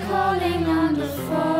Calling on the phone.